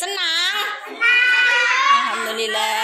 senang. Alhamdulillah.